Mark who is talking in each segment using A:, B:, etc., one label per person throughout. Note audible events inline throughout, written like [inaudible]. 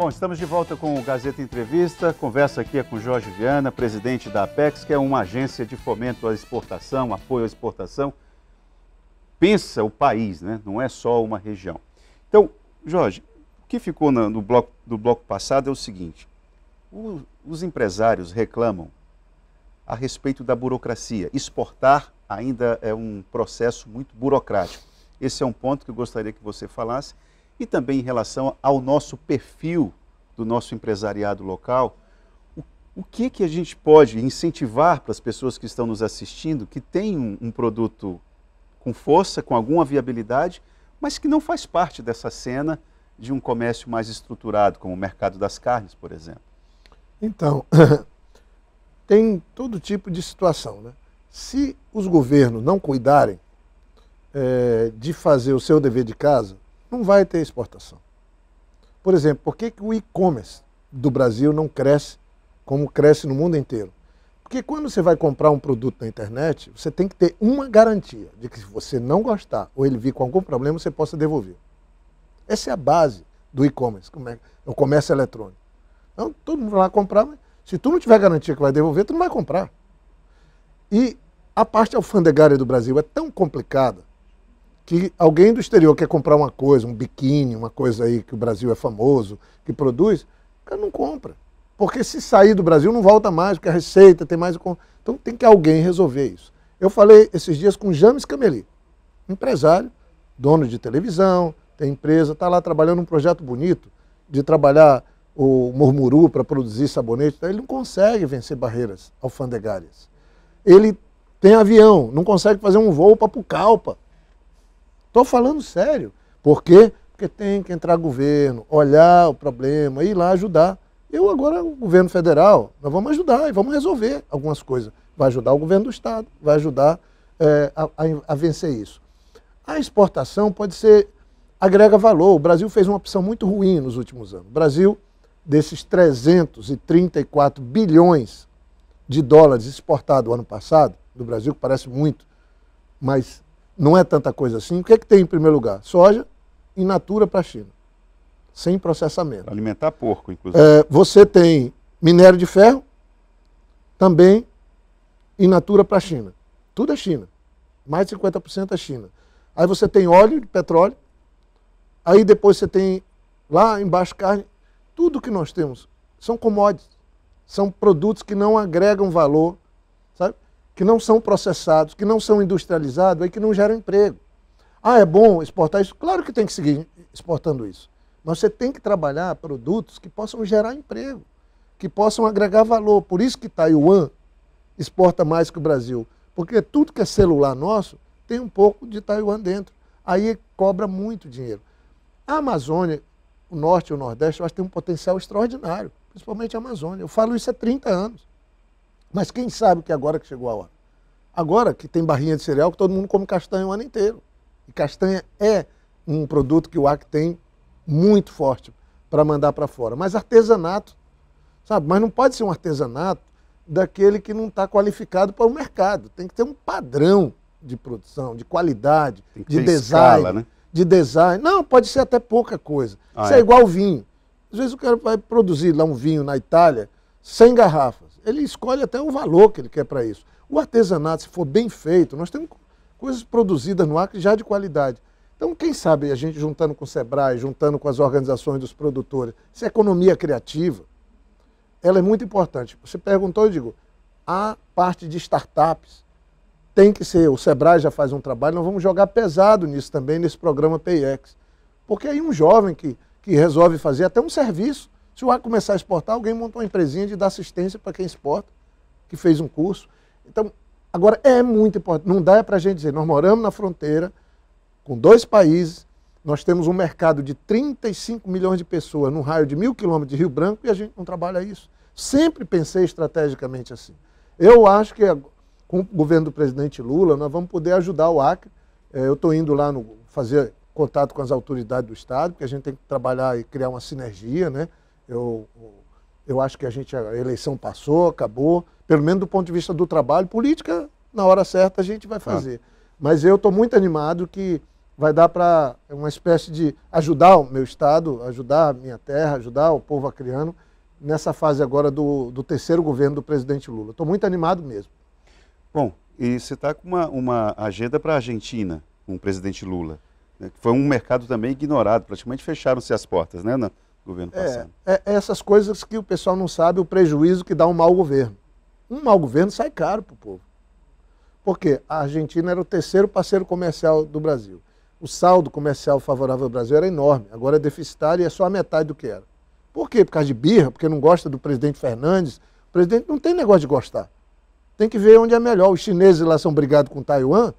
A: Bom, estamos de volta com o Gazeta Entrevista. Conversa aqui é com Jorge Viana, presidente da Apex, que é uma agência de fomento à exportação, apoio à exportação. Pensa o país, né? não é só uma região. Então, Jorge, o que ficou no bloco, do bloco passado é o seguinte: o, os empresários reclamam a respeito da burocracia. Exportar ainda é um processo muito burocrático. Esse é um ponto que eu gostaria que você falasse e também em relação ao nosso perfil do nosso empresariado local, o, o que, que a gente pode incentivar para as pessoas que estão nos assistindo, que têm um, um produto com força, com alguma viabilidade, mas que não faz parte dessa cena de um comércio mais estruturado, como o mercado das carnes, por exemplo?
B: Então, [coughs] tem todo tipo de situação. Né? Se os governos não cuidarem é, de fazer o seu dever de casa, não vai ter exportação. Por exemplo, por que, que o e-commerce do Brasil não cresce como cresce no mundo inteiro? Porque quando você vai comprar um produto na internet, você tem que ter uma garantia de que se você não gostar ou ele vir com algum problema, você possa devolver. Essa é a base do e-commerce, é o comércio eletrônico. Então, todo mundo vai lá comprar, mas se tu não tiver garantia que vai devolver, tu não vai comprar. E a parte alfandegária do Brasil é tão complicada que alguém do exterior quer comprar uma coisa, um biquíni, uma coisa aí que o Brasil é famoso, que produz, o cara não compra. Porque se sair do Brasil não volta mais, porque a receita tem mais. Então tem que alguém resolver isso. Eu falei esses dias com James Cameli, empresário, dono de televisão, tem empresa, está lá trabalhando um projeto bonito de trabalhar o murmuru para produzir sabonete. Ele não consegue vencer barreiras alfandegárias. Ele tem avião, não consegue fazer um voo para Pucallpa. Estou falando sério. Por quê? Porque tem que entrar governo, olhar o problema, ir lá ajudar. Eu agora, o governo federal, nós vamos ajudar e vamos resolver algumas coisas. Vai ajudar o governo do Estado, vai ajudar é, a, a, vencer isso. A exportação pode ser, agrega valor. O Brasil fez uma opção muito ruim nos últimos anos. O Brasil, desses 334 bilhões de dólares exportados ano passado, do Brasil, que parece muito, mas não é tanta coisa assim. O que é que tem em primeiro lugar? Soja in natura para a China, sem processamento.
A: alimentar porco, inclusive.
B: É, você tem minério de ferro, também in natura para a China. Tudo é China. Mais de 50% é China. Aí você tem óleo de petróleo, aí depois você tem lá embaixo carne. Tudo que nós temos são commodities, são produtos que não agregam valor que não são processados, que não são industrializados e que não geram emprego. Ah, é bom exportar isso? Claro que tem que seguir exportando isso. Mas você tem que trabalhar produtos que possam gerar emprego, que possam agregar valor. Por isso que Taiwan exporta mais que o Brasil. Porque tudo que é celular nosso tem um pouco de Taiwan dentro. Aí cobra muito dinheiro. A Amazônia, o norte e o nordeste, eu acho que tem um potencial extraordinário, principalmente a Amazônia. Eu falo isso há 30 anos. Mas quem sabe que agora que chegou a hora? Agora que tem barrinha de cereal, que todo mundo come castanha o ano inteiro. E castanha é um produto que o Acre tem muito forte para mandar para fora. Mas artesanato, sabe? Mas não pode ser um artesanato daquele que não está qualificado para o mercado. Tem que ter um padrão de produção, de qualidade, de design. Escala, né? De design. Não, pode ser até pouca coisa. Ah, Isso é, é igual vinho. Às vezes o cara vai produzir lá um vinho na Itália, 100 garrafas ele escolhe até o valor que ele quer para isso. O artesanato, se for bem feito, nós temos coisas produzidas no Acre já de qualidade. Então, quem sabe a gente juntando com o Sebrae, juntando com as organizações dos produtores, essa economia criativa, ela é muito importante. Você perguntou, eu digo, a parte de startups tem que ser, o Sebrae já faz um trabalho, nós vamos jogar pesado nisso também, nesse programa PIX. Porque aí um jovem que, que resolve fazer até um serviço, se o Acre começar a exportar, alguém montou uma empresinha de dar assistência para quem exporta, que fez um curso. Então, agora é muito importante. Não dá para a gente dizer, nós moramos na fronteira com dois países, nós temos um mercado de 35 milhões de pessoas num raio de mil quilômetros de Rio Branco e a gente não trabalha isso. Sempre pensei estrategicamente assim. Eu acho que com o governo do presidente Lula nós vamos poder ajudar o Acre. É, eu estou indo lá no, fazer contato com as autoridades do Estado, porque a gente tem que trabalhar e criar uma sinergia, né? Eu, eu acho que a gente a eleição passou, acabou, pelo menos do ponto de vista do trabalho, política, na hora certa a gente vai fazer. Ah. Mas eu estou muito animado que vai dar para uma espécie de ajudar o meu estado, ajudar a minha terra, ajudar o povo acriano nessa fase agora do, do terceiro governo do presidente Lula. Estou muito animado mesmo.
A: Bom, e você está com uma, uma agenda para a Argentina, com o presidente Lula. Né? Foi um mercado também ignorado, praticamente fecharam-se as portas, né, no governo
B: É,
A: passado.
B: é essas coisas que o pessoal não sabe, o prejuízo que dá um mau governo. Um mau governo sai caro para o povo. Porque a Argentina era o terceiro parceiro comercial do Brasil. O saldo comercial favorável ao Brasil era enorme, agora é deficitário e é só a metade do que era. Por quê? Por causa de birra, porque não gosta do presidente Fernandes. O presidente não tem negócio de gostar. Tem que ver onde é melhor. Os chineses lá são brigados com Taiwan,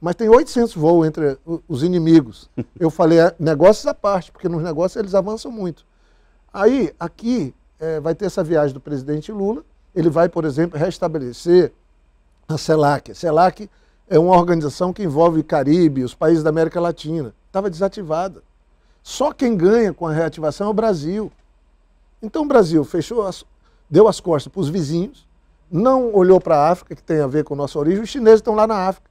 B: mas tem 800 voos entre os inimigos. [laughs] Eu falei é, negócios à parte, porque nos negócios eles avançam muito. Aí, aqui, eh, vai ter essa viagem do presidente Lula. Ele vai, por exemplo, restabelecer a CELAC. A CELAC é uma organização que envolve o Caribe, os países da América Latina. Estava desativada. Só quem ganha com a reativação é o Brasil. Então o Brasil fechou, as- deu as costas para os vizinhos, não olhou para a África, que tem a ver com a nossa origem. Os chineses estão lá na África.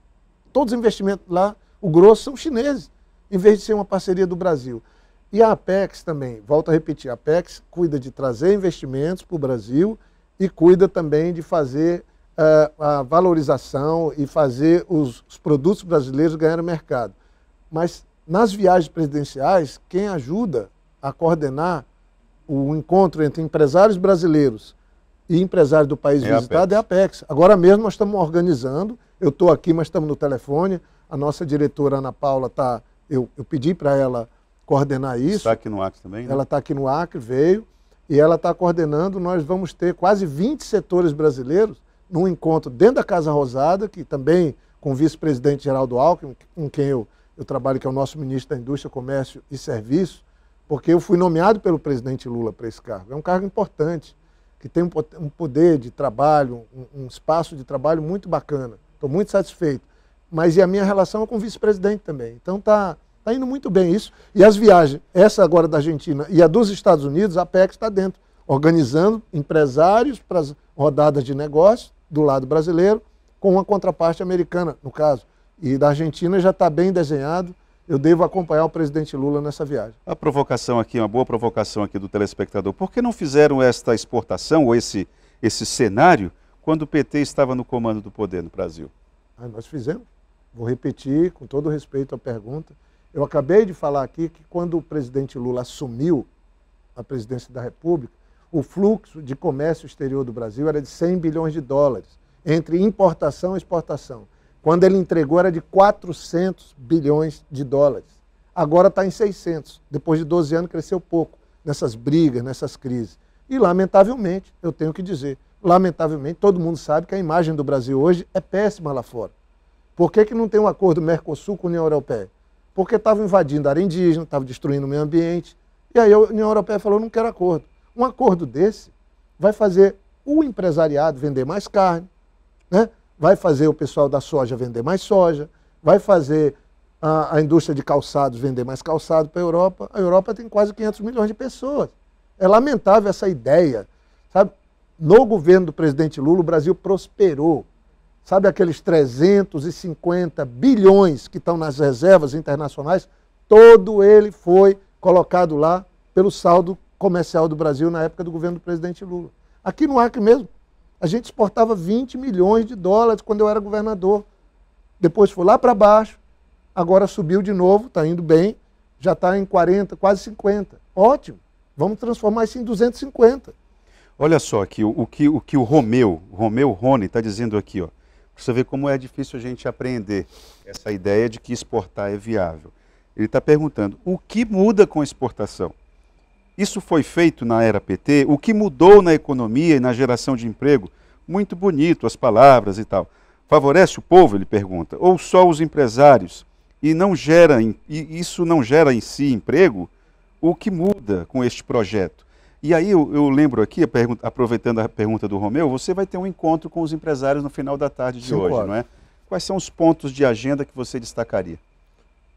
B: Todos os investimentos lá, o grosso são chineses, em vez de ser uma parceria do Brasil. E a Apex também, volto a repetir, a Apex cuida de trazer investimentos para o Brasil e cuida também de fazer eh, a valorização e fazer os, os produtos brasileiros ganharem mercado. Mas nas viagens presidenciais, quem ajuda a coordenar o encontro entre empresários brasileiros e empresários do país
A: É a
B: visitado é a Apex. Agora mesmo nós estamos organizando, eu estou aqui, mas estamos no telefone, a nossa diretora Ana Paula está, eu, eu pedi para ela coordenar isso,
A: Está aqui no Acre também, né?
B: ela está aqui no Acre, veio, e ela está coordenando. Nós vamos ter quase 20 setores brasileiros num encontro dentro da Casa Rosada, que também com o vice-presidente Geraldo Alckmin, com quem eu, eu trabalho, que é o nosso ministro da Indústria, Comércio e Serviços, porque eu fui nomeado pelo presidente Lula para esse cargo. É um cargo importante, que tem um um poder de trabalho, um, um espaço de trabalho muito bacana. Estou muito satisfeito. Mas e a minha relação é com o vice-presidente também. Então está tá indo muito bem isso. E as viagens, essa agora da Argentina e a dos Estados Unidos, a Apex está dentro, organizando empresários para as rodadas de negócios do lado brasileiro, com uma contraparte americana, no caso. E da Argentina já está bem desenhado. Eu devo acompanhar o presidente Lula nessa viagem.
A: A provocação aqui, uma boa provocação aqui do telespectador. Por que não fizeram esta exportação ou esse, esse cenário quando o PT estava no comando do poder no Brasil?
B: Aí nós fizemos. Vou repetir, com todo respeito à pergunta. Eu acabei de falar aqui que quando o presidente Lula assumiu a presidência da República, o fluxo de comércio exterior do Brasil era de 100 bilhões de dólares, entre importação e exportação. Quando ele entregou, era de 400 bilhões de dólares. Agora está em 600. Depois de 12 anos, cresceu pouco nessas brigas, nessas crises. E, lamentavelmente, eu tenho que dizer, lamentavelmente, todo mundo sabe que a imagem do Brasil hoje é péssima lá fora. Por que, que não tem um acordo Mercosul com a União Europeia? Porque estava invadindo a área indígena, estava destruindo o meio ambiente. E aí a União Europeia falou: não quero acordo. Um acordo desse vai fazer o empresariado vender mais carne, né? vai fazer o pessoal da soja vender mais soja, vai fazer a, a indústria de calçados vender mais calçado para a Europa. A Europa tem quase 500 milhões de pessoas. É lamentável essa ideia. Sabe? No governo do presidente Lula, o Brasil prosperou. Sabe aqueles 350 bilhões que estão nas reservas internacionais? Todo ele foi colocado lá pelo saldo comercial do Brasil na época do governo do presidente Lula. Aqui no Acre mesmo, a gente exportava 20 milhões de dólares quando eu era governador. Depois foi lá para baixo, agora subiu de novo, está indo bem, já está em 40, quase 50. Ótimo, vamos transformar isso em 250.
A: Olha só aqui, o, o que, o que o Romeu, Romeu Rony está dizendo aqui, ó. Você ver como é difícil a gente apreender essa ideia de que exportar é viável. Ele está perguntando, o que muda com a exportação? Isso foi feito na era PT? O que mudou na economia e na geração de emprego? Muito bonito as palavras e tal. Favorece o povo, ele pergunta, ou só os empresários? E não gera, e isso não gera em si emprego? O que muda com este projeto? E aí eu, eu lembro aqui, pergunta- aproveitando a pergunta do Romeu, você vai ter um encontro com os empresários no final da tarde de
B: Cinco
A: hoje,
B: horas.
A: não é? Quais são os pontos de agenda que você destacaria?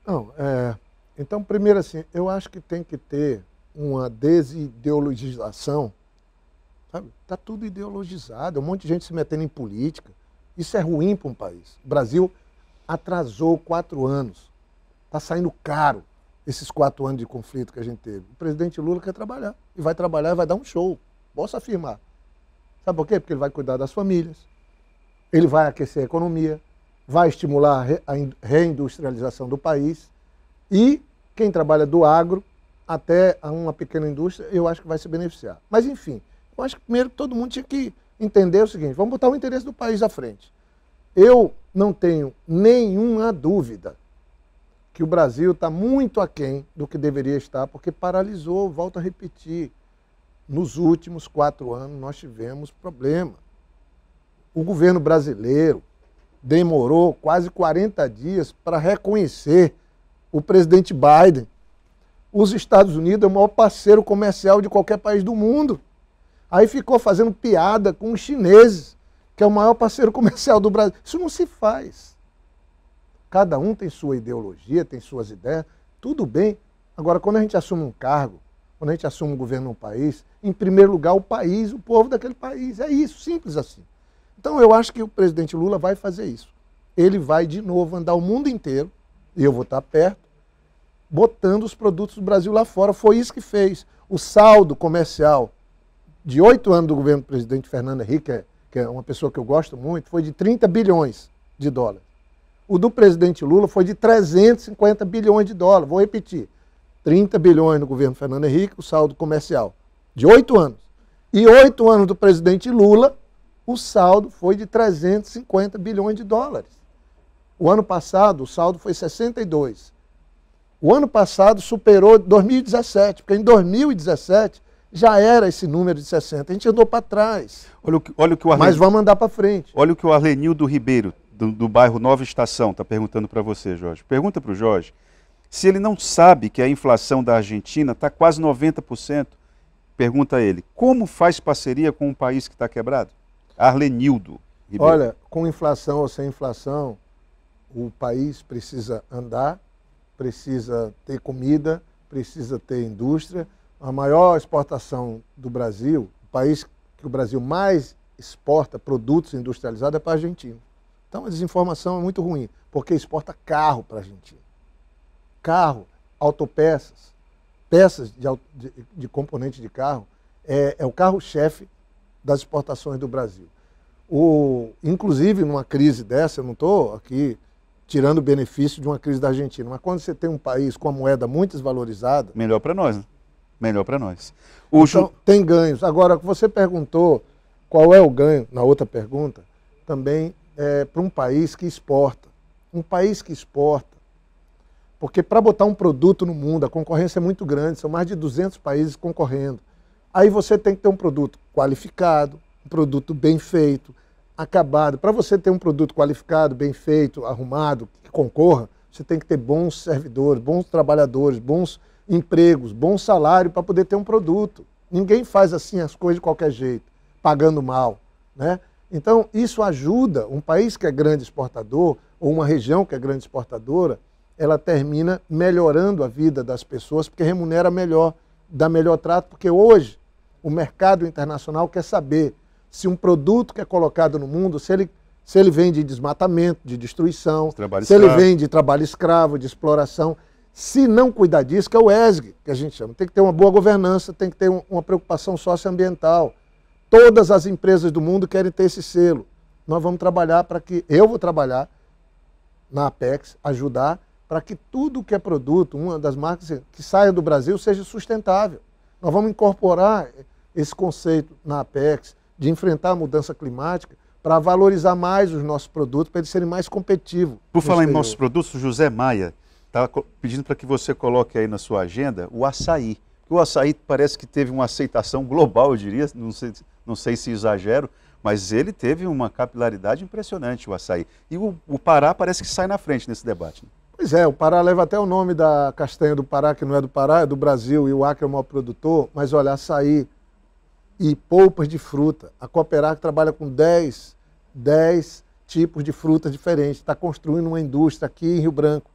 B: Não, é, então, primeiro assim, eu acho que tem que ter uma desideologização. Sabe? Está tudo ideologizado, um monte de gente se metendo em política. Isso é ruim para um país. O Brasil atrasou quatro anos Está saindo caro esses quatro anos de conflito que a gente teve. O presidente Lula quer trabalhar. E vai trabalhar e vai dar um show. Posso afirmar. Sabe por quê? Porque ele vai cuidar das famílias, ele vai aquecer a economia, vai estimular a reindustrialização do país e quem trabalha do agro até uma pequena indústria, eu acho que vai se beneficiar. Mas, enfim, eu acho que primeiro todo mundo tinha que entender o seguinte: vamos botar o interesse do país à frente. Eu não tenho nenhuma dúvida que o Brasil está muito aquém do que deveria estar, porque paralisou, volto a repetir. Nos últimos quatro anos nós tivemos problema. O governo brasileiro demorou quase 40 dias para reconhecer o presidente Biden os Estados Unidos é o maior parceiro comercial de qualquer país do mundo. Aí ficou fazendo piada com os chineses, que é o maior parceiro comercial do Brasil. Isso não se faz. Cada um tem sua ideologia, tem suas ideias, tudo bem. Agora, quando a gente assume um cargo, quando a gente assume um governo num país, em primeiro lugar, o país, o povo daquele país. É isso, simples assim. Então, eu acho que o presidente Lula vai fazer isso. Ele vai, de novo, andar o mundo inteiro, e eu vou estar perto, botando os produtos do Brasil lá fora. Foi isso que fez. O saldo comercial de oito anos do governo do presidente Fernando Henrique, que é uma pessoa que eu gosto muito, foi de 30 bilhões de dólares. O do presidente Lula foi de 350 bilhões de dólares. Vou repetir. 30 bilhões no governo Fernando Henrique, o saldo comercial, de oito anos. E oito anos do presidente Lula, o saldo foi de 350 bilhões de dólares. O ano passado, o saldo foi 62. O ano passado superou 2017, porque em 2017 já era esse número de 60. A gente andou para trás.
A: Olha o que, olha o que o
B: Arlen... Mas vamos andar para frente.
A: Olha o que o Arlenildo Ribeiro, do, do bairro Nova Estação, está perguntando para você, Jorge. Pergunta para o Jorge se ele não sabe que a inflação da Argentina está quase 90%. Pergunta a ele, como faz parceria com um país que está quebrado? Arlenildo
B: Ribeiro. Olha, com inflação ou sem inflação, o país precisa andar precisa ter comida, precisa ter indústria. A maior exportação do Brasil, o país que o Brasil mais exporta produtos industrializados é para a Argentina. Então a desinformação é muito ruim, porque exporta carro para a Argentina. Carro, autopeças, peças de, de, de componente de carro, é, é o carro-chefe das exportações do Brasil. O, inclusive, numa crise dessa, eu não estou aqui tirando o benefício de uma crise da Argentina. Mas quando você tem um país com a moeda muito desvalorizada.
A: Melhor para nós, né? Melhor para nós.
B: O então, tem ganhos. Agora, você perguntou qual é o ganho, na outra pergunta, também é para um país que exporta. Um país que exporta. Porque para botar um produto no mundo, a concorrência é muito grande, são mais de 200 países concorrendo. Aí você tem que ter um produto qualificado, um produto bem feito, acabado. Para você ter um produto qualificado, bem feito, arrumado, que concorra, você tem que ter bons servidores, bons trabalhadores, bons empregos, bom salário para poder ter um produto. Ninguém faz assim as coisas de qualquer jeito, pagando mal. Né? Então, isso ajuda um país que é grande exportador, ou uma região que é grande exportadora, ela termina melhorando a vida das pessoas, porque remunera melhor, dá melhor trato, porque hoje o mercado internacional quer saber se um produto que é colocado no mundo, se ele, se ele vem de desmatamento, de destruição, trabalho se escravo. ele vem de trabalho escravo, de exploração. Se não cuidar disso, que é o ESG, que a gente chama, tem que ter uma boa governança, tem que ter um, uma preocupação socioambiental. Todas as empresas do mundo querem ter esse selo. Nós vamos trabalhar para que, eu vou trabalhar na Apex, ajudar para que tudo que é produto, uma das marcas que saia do Brasil, seja sustentável. Nós vamos incorporar esse conceito na Apex, de enfrentar a mudança climática para valorizar mais os nossos produtos, para eles serem mais competitivos.
A: Por falar exterior. em nossos produtos, o José Maia estava pedindo para que você coloque aí na sua agenda o açaí. O açaí parece que teve uma aceitação global, eu diria, não sei, não sei se exagero, mas ele teve uma capilaridade impressionante, o açaí. E o, o Pará parece que sai na frente nesse debate. Né?
B: Pois é, o Pará leva até o nome da castanha do Pará, que não é do Pará, é do Brasil, e o Acre é o maior produtor, mas olha, açaí e polpas de fruta. A Cooperac trabalha com 10, 10 tipos de frutas diferentes. Está construindo uma indústria aqui em Rio Branco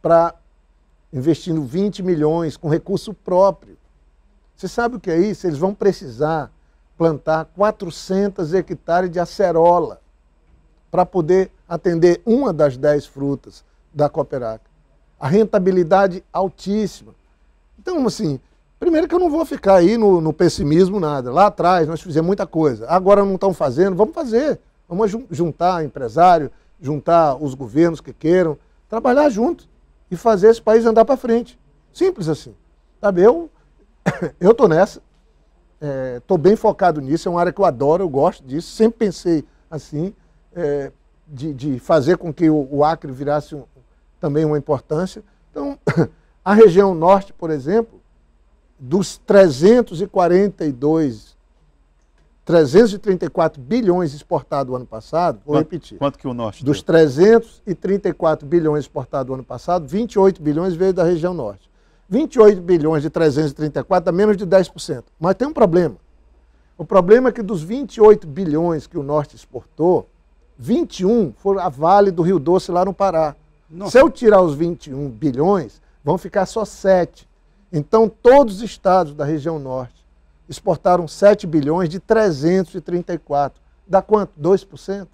B: para investindo 20 milhões com recurso próprio. Você sabe o que é isso? Eles vão precisar plantar 400 hectares de acerola para poder atender uma das 10 frutas da Cooperac. a rentabilidade altíssima. Então, assim, primeiro que eu não vou ficar aí no, no pessimismo nada. Lá atrás nós fizemos muita coisa, agora não estão fazendo, vamos fazer. Vamos juntar empresário, juntar os governos que queiram, trabalhar junto e fazer esse país andar para frente. Simples assim. Sabe, eu [coughs] estou nessa, estou é, bem focado nisso, é uma área que eu adoro, eu gosto disso, sempre pensei assim, é, de, de, fazer com que o, o Acre virasse um, também uma importância. Então, [coughs] a região norte, por exemplo, dos 342 334 bilhões exportados ano passado, vou
A: quanto,
B: repetir.
A: Quanto que o norte
B: Dos deu? 334 bilhões exportados ano passado, 28 bilhões veio da região norte. 28 bilhões de 334 dá menos de 10%. Mas tem um problema. O problema é que dos 28 bilhões que o norte exportou, 21 foram a Vale do Rio Doce lá no Pará. Nossa. Se eu tirar os 21 bilhões, vão ficar só 7. Então todos os estados da região norte exportaram 7 bilhões de 334. Dá quanto? 2%.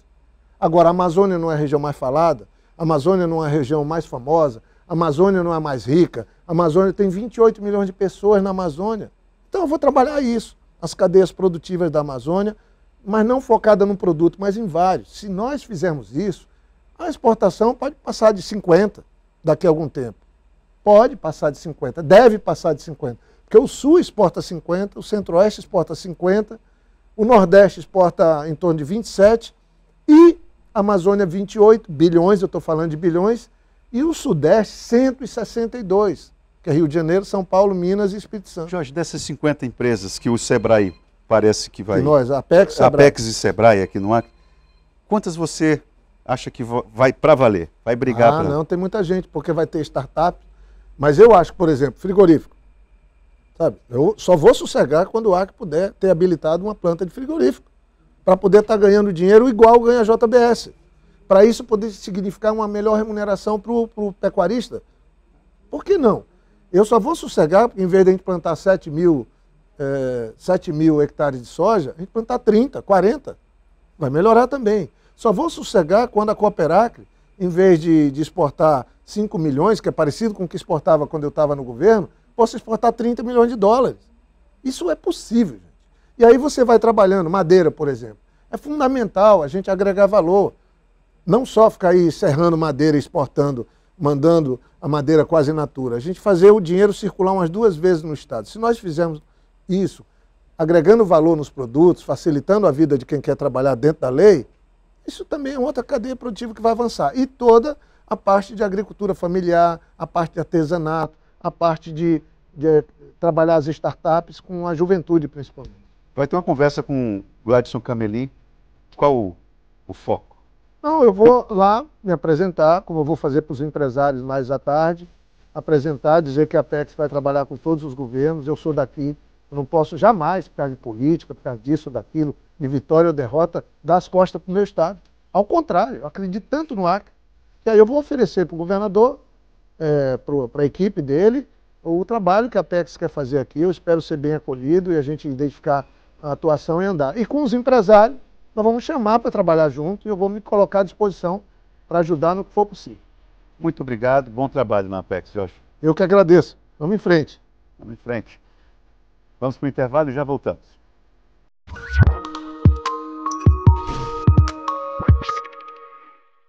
B: Agora, a Amazônia não é a região mais falada, a Amazônia não é a região mais famosa, a Amazônia não é mais rica, a Amazônia tem 28 milhões de pessoas na Amazônia. Então eu vou trabalhar isso, as cadeias produtivas da Amazônia, mas não focada num produto, mas em vários. Se nós fizermos isso, a exportação pode passar de 50 daqui a algum tempo. Pode passar de 50, deve passar de 50. Porque o Sul exporta 50, o Centro-Oeste exporta 50, o Nordeste exporta em torno de 27 e a Amazônia 28 bilhões, eu estou falando de bilhões, e o Sudeste 162, que é Rio de Janeiro, São Paulo, Minas e Espírito Santo.
A: Jorge, dessas 50 empresas que o Sebrae parece que vai...
B: E nós, Apex,
A: Sebrae. Apex e Sebrae aqui no Acre, quantas você acha que vai para valer, vai brigar?
B: Ah, pra... não, tem muita gente, porque vai ter startup, mas eu acho por exemplo, frigorífico, Sabe? Eu só vou sossegar quando o Acre puder ter habilitado uma planta de frigorífico, para poder estar tá ganhando dinheiro igual ganha a JBS. Para isso poder significar uma melhor remuneração para o pecuarista. Por que não? Eu só vou sossegar, porque em vez de a gente plantar 7 mil, é, 7 mil hectares de soja, a gente plantar 30, 40. Vai melhorar também. Só vou sossegar quando a Cooperacre, em vez de, de exportar 5 milhões, que é parecido com o que exportava quando eu estava no governo, possa exportar 30 milhões de dólares. Isso é possível, gente. E aí você vai trabalhando, madeira, por exemplo. É fundamental a gente agregar valor. Não só ficar aí serrando madeira exportando, mandando a madeira quase natura. A gente fazer o dinheiro circular umas duas vezes no Estado. Se nós fizermos isso, agregando valor nos produtos, facilitando a vida de quem quer trabalhar dentro da lei, isso também é outra cadeia produtiva que vai avançar. E toda a parte de agricultura familiar, a parte de artesanato, a parte de, de trabalhar as startups com a juventude, principalmente.
A: Vai ter uma conversa com o Gladson Camelim. Qual o, o foco?
B: Não, eu vou lá me apresentar, como eu vou fazer para os empresários mais à tarde, apresentar, dizer que a Apex vai trabalhar com todos os governos, eu sou daqui, eu não posso jamais, por causa de política, por causa disso ou daquilo, de vitória ou derrota, dar as costas para o meu Estado. Ao contrário, eu acredito tanto no Acre, que aí eu vou oferecer para o governador é, para a equipe dele o trabalho que a Apex quer fazer aqui. Eu espero ser bem acolhido e a gente identificar a atuação e andar. E com os empresários, nós vamos chamar para trabalhar junto e eu vou me colocar à disposição para ajudar no que for possível.
A: Muito obrigado, bom trabalho na Apex, Jorge.
B: Eu que agradeço. Vamos em frente.
A: Vamos em frente. Vamos para o intervalo e já voltamos.